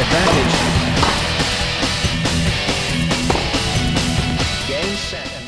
advantage. Game set.